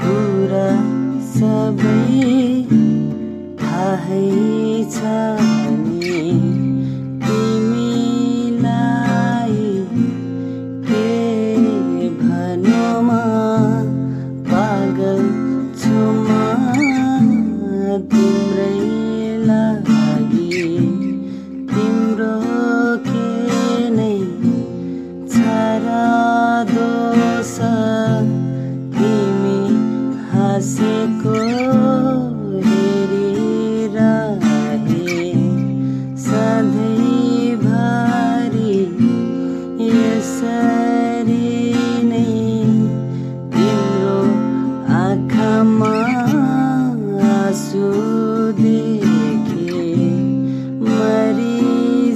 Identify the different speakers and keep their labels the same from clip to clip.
Speaker 1: कुरा सबै थाहै छ।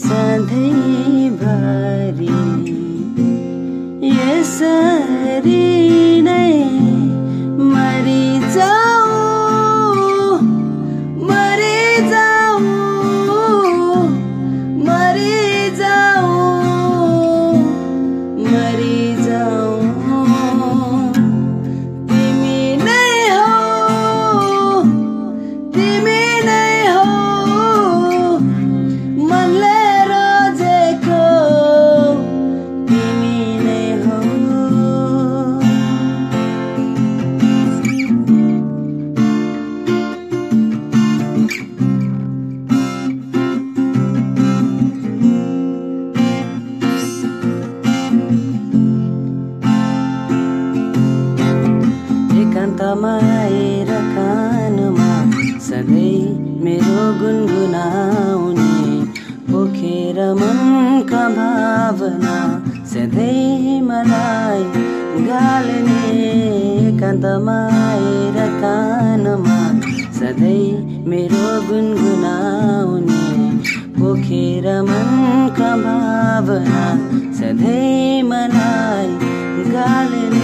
Speaker 1: सधैँभरि यसरी एकान्तमा कानमा सधैँ मेरो गुनगुनाउने पोखेर मनका भावना सधैँ मलाई गाल्ने एकान्तमा कानमा सधैँ मेरो गुनगुनाउने पोखेर मनका भावना सधैँ मलाई गाल्ने